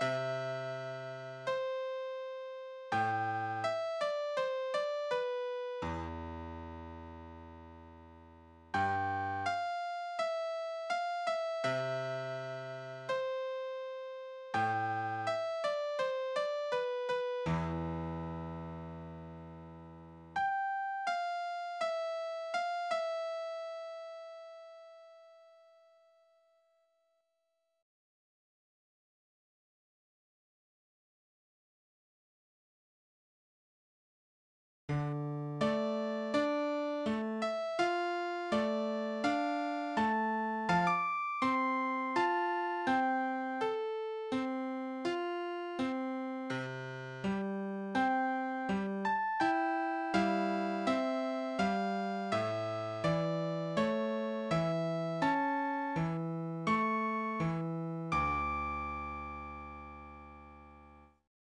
you